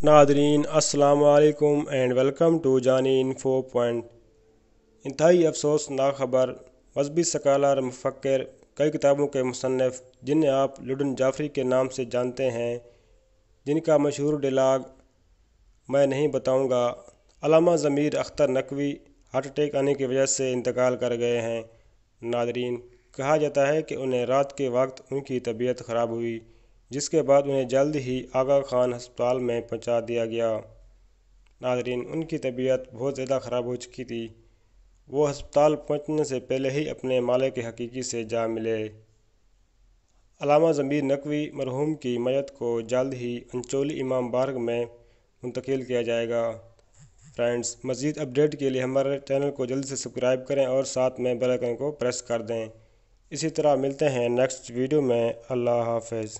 Nadreen असलकुम and welcome to Jani info point. इंतहाई अफसोसनाक खबर, मजहबी सकालर मफ़र कई किताबों के मुसनफ़ जिन्हें आप लुडन जाफरी के नाम से जानते हैं, जिनका मशहूर डिलाग मैं नहीं बताऊँगा, अलामा ज़मीर अख्तर नकवी हार्ट अटैक आने की वजह से इंतकाल कर गए हैं। नादरीन, कहा जाता है कि उन्हें रात के वक्त उनकी तबीयत ख़राब हुई। जिसके बाद उन्हें जल्द ही आगा खान अस्पताल में पहुँचा दिया गया। नाजरीन, उनकी तबीयत बहुत ज़्यादा ख़राब हो चुकी थी। वो अस्पताल पहुँचने से पहले ही अपने माले के हकीकी से जा मिले। अलामा ज़मीर नकवी मरहूम की मैत को जल्द ही अंचोली इमाम बार्ग में मुंतकिल किया जाएगा। फ्रेंड्स, मज़ीद अपडेट के लिए हमारे चैनल को जल्द से सब्सक्राइब करें और साथ में बेल आइकन को प्रेस कर दें। इसी तरह मिलते हैं नेक्स्ट वीडियो में। अल्लाह हाफिज़।